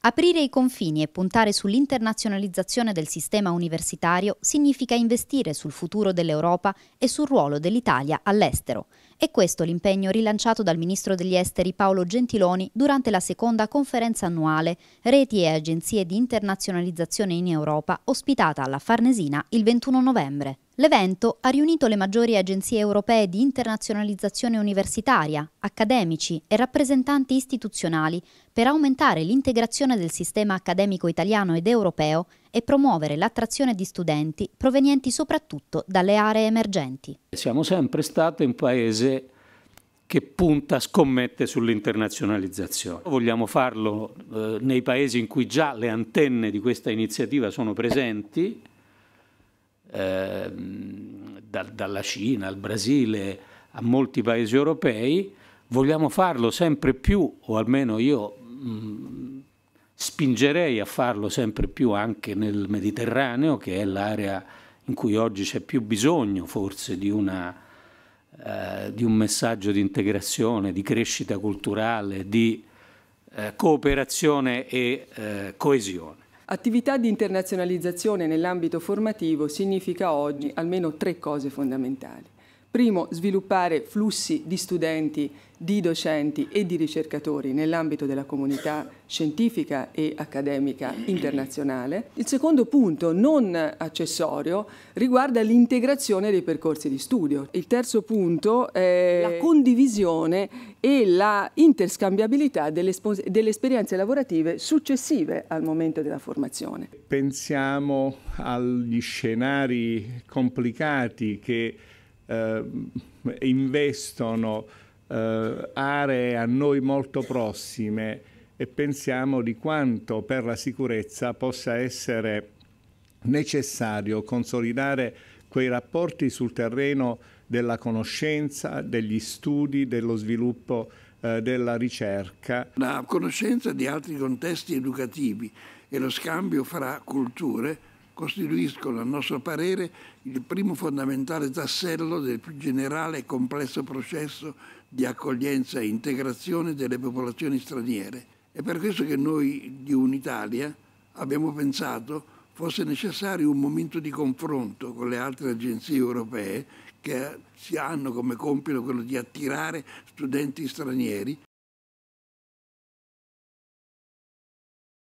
Aprire i confini e puntare sull'internazionalizzazione del sistema universitario significa investire sul futuro dell'Europa e sul ruolo dell'Italia all'estero. È questo l'impegno rilanciato dal ministro degli esteri Paolo Gentiloni durante la seconda conferenza annuale Reti e agenzie di internazionalizzazione in Europa, ospitata alla Farnesina il 21 novembre. L'evento ha riunito le maggiori agenzie europee di internazionalizzazione universitaria, accademici e rappresentanti istituzionali per aumentare l'integrazione del sistema accademico italiano ed europeo e promuovere l'attrazione di studenti provenienti soprattutto dalle aree emergenti. Siamo sempre stati un paese che punta, scommette sull'internazionalizzazione. Vogliamo farlo eh, nei paesi in cui già le antenne di questa iniziativa sono presenti eh, da, dalla Cina al Brasile a molti paesi europei, vogliamo farlo sempre più, o almeno io mh, spingerei a farlo sempre più anche nel Mediterraneo, che è l'area in cui oggi c'è più bisogno forse di, una, eh, di un messaggio di integrazione, di crescita culturale, di eh, cooperazione e eh, coesione. Attività di internazionalizzazione nell'ambito formativo significa oggi almeno tre cose fondamentali. Primo, sviluppare flussi di studenti, di docenti e di ricercatori nell'ambito della comunità scientifica e accademica internazionale. Il secondo punto, non accessorio, riguarda l'integrazione dei percorsi di studio. Il terzo punto è la condivisione e la interscambiabilità delle, delle esperienze lavorative successive al momento della formazione. Pensiamo agli scenari complicati che eh, investono eh, aree a noi molto prossime e pensiamo di quanto per la sicurezza possa essere necessario consolidare quei rapporti sul terreno della conoscenza, degli studi, dello sviluppo eh, della ricerca. La conoscenza di altri contesti educativi e lo scambio fra culture costituiscono, a nostro parere, il primo fondamentale tassello del più generale e complesso processo di accoglienza e integrazione delle popolazioni straniere. È per questo che noi di Unitalia abbiamo pensato fosse necessario un momento di confronto con le altre agenzie europee che hanno come compito quello di attirare studenti stranieri